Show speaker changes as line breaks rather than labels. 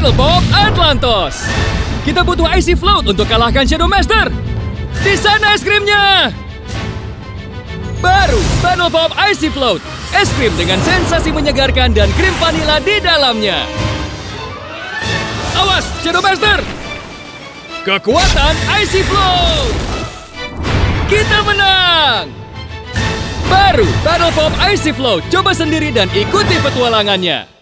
Battle Pop Atlantos. Kita butuh Icy Float untuk kalahkan Shadow Master. Di sana es krimnya. Baru Battle Pop Icy Float. Es krim dengan sensasi menyegarkan dan krim vanila di dalamnya. Awas, Shadow Master! Kekuatan Icy Float. Kita menang! Baru Battle Pop Icy Float. Coba sendiri dan ikuti petualangannya.